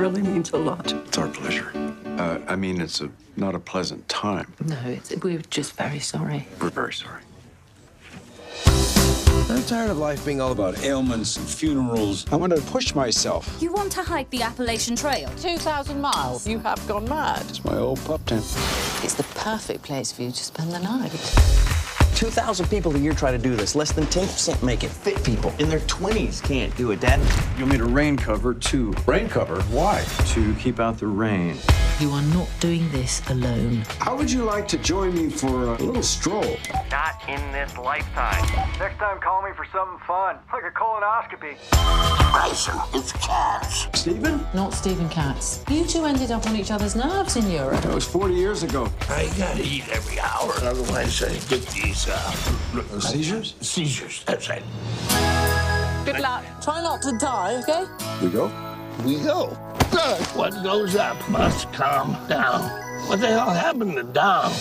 really means a lot. It's our pleasure. Uh, I mean, it's a not a pleasant time. No, it's, we're just very sorry. We're very sorry. I'm tired of life being all about ailments and funerals. I want to push myself. You want to hike the Appalachian Trail? 2,000 miles. You have gone mad. It's my old pup tent. It's the perfect place for you to spend the night. 2,000 people a year try to do this. Less than 10% make it. Fit people in their 20s can't do it, Dad. You'll need a rain cover too. Rain cover? Why? To keep out the rain. You are not doing this alone. How would you like to join me for a little stroll? Not in this lifetime. Next time, call me for something fun, like a colonoscopy. Bryson, it's Katz. Stephen? Not Stephen Katz. You two ended up on each other's nerves in Europe. That was 40 years ago. I gotta eat every hour, otherwise I get these uh, uh, Seizures? seizures. That's right. Good luck. Try not to die, okay? We go? We go. Good. What goes up must come down. What the hell happened to down?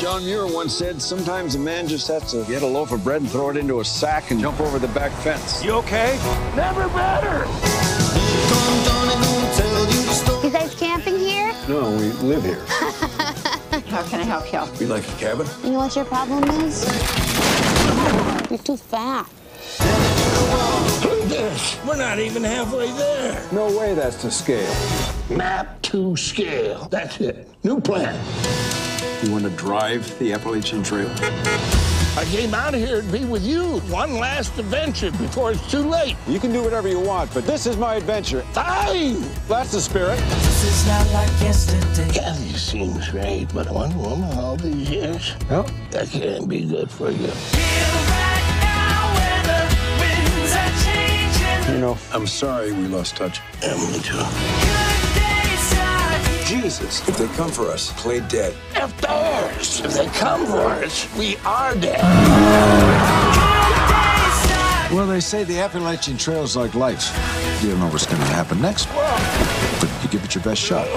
John Muir once said sometimes a man just has to get a loaf of bread and throw it into a sack and jump over the back fence. You okay? Never better. You guys camping here? No, we live here. How can I help you? We like a cabin? You know what your problem is? You're too fat. Look at this. We're not even halfway there. No way that's to scale. Map to scale. That's it. New plan. You want to drive the Appalachian Trail? I came out of here to be with you. One last adventure before it's too late. You can do whatever you want, but this is my adventure. Fine. That's the spirit. This is not like yesterday. Kathy seems great, but one woman all these years, Well, that can't be good for you. you know, I'm sorry we lost touch. And me too. Jesus, if they come for us, play dead. If theirs, if they come for us, we are dead. Well, they say the Appalachian Trail's like life. You don't know what's going to happen next, but you give it your best shot.